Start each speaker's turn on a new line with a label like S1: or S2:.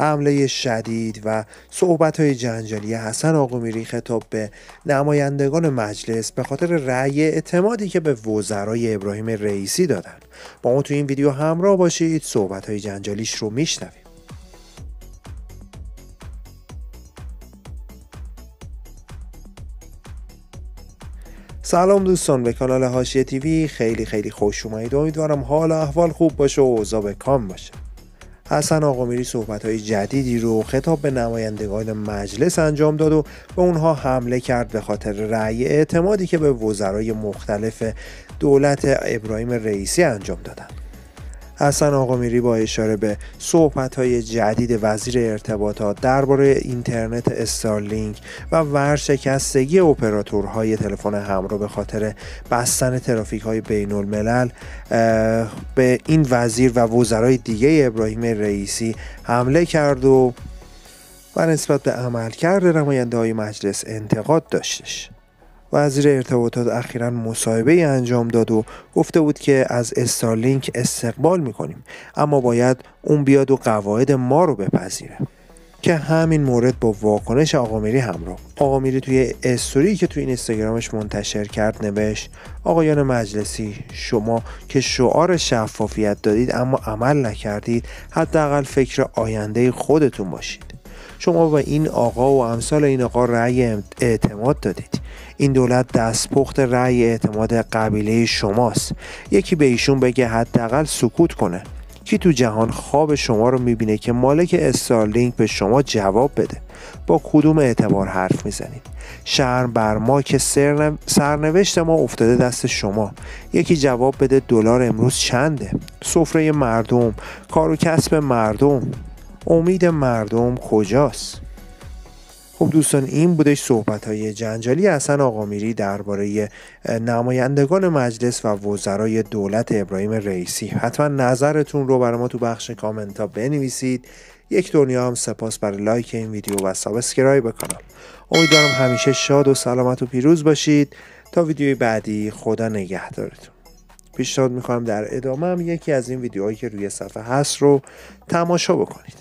S1: حمله شدید و صحبت های جنجالی حسن آقامیری خطاب به نمایندگان مجلس به خاطر رأی اعتمادی که به وزرای ابراهیم رئیسی دادن با ما تو این ویدیو همراه باشید. صحبت های جنجالیش رو میشنویم. سلام دوستان به کانال هاشیه تیوی. خیلی خیلی خوش اومدید. امیدوارم حال احوال خوب باشه و اوضاع به کام باشه. حسن آقامیری صحبت های جدیدی رو خطاب به نمایندگان مجلس انجام داد و به اونها حمله کرد به خاطر رأی اعتمادی که به وزرای مختلف دولت ابراهیم رئیسی انجام دادند. حسن آقامیری با اشاره به صحبت های جدید وزیر ارتباطات درباره اینترنت استارلینک و ورشکستگی اپراتورهای تلفن همراه به خاطر بستن ترافیک های بین الملل به این وزیر و وزرای دیگه ابراهیم رئیسی حمله کرد و و نسبت به عملکرد نماینده های مجلس انتقاد داشتش. وزیر ارتباطات اخیرا مصاحبه انجام داد و گفته بود که از استارلینک استقبال می‌کنیم اما باید اون بیاد و قواعد ما رو بپذیره. که همین مورد با واکنش آقامیری همراه آقامیری توی استوری که توی این اینستاگرامش منتشر کرد نوشت آقایان مجلسی شما که شعار شفافیت دادید اما عمل نکردید حداقل فکر آینده خودتون باشید. شما به این آقا و امثال این آقا رأی اعتماد دادید. این دولت دستپخت رأی اعتماد قبیله شماست. یکی به ایشون بگه حداقل سکوت کنه. کی تو جهان خواب شما رو می‌بینه که مالک استارلینک به شما جواب بده؟ با کدوم اعتبار حرف می‌زنید؟ شرم بر ما که سرنوشت ما افتاده دست شما. یکی جواب بده دلار امروز چنده؟ سفره مردم کار و کسب مردم. امید مردم کجاست؟ خب دوستان این بودش صحبت های جنجالی حسن آقامیری درباره نمایندگان مجلس و وزرای دولت ابراهیم رئیسی. حتما نظرتون رو برای ما تو بخش کامنت ها بنویسید. یک دنیا هم سپاس برای like این ویدیو و subscribe کانال. امیدوارم همیشه شاد و سلامت و پیروز باشید. تا ویدیوی بعدی خدا نگهدارتون. پیشنهاد می‌کنم در ادامه هم یکی از این ویدیوهایی که روی صفحه هست رو تماشا بکنید.